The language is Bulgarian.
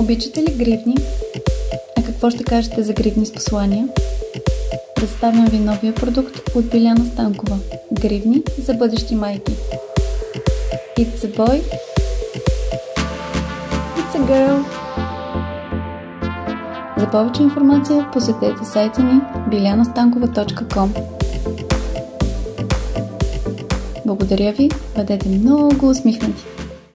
Обичате ли гривни? А какво ще кажете за гривни с послания? Представям ви новия продукт от Биляна Станкова – гривни за бъдещи майки. It's a boy. It's a girl. За повече информация посетете сайта ни bilyanastankova.com Благодаря ви, бъдете много усмихнати!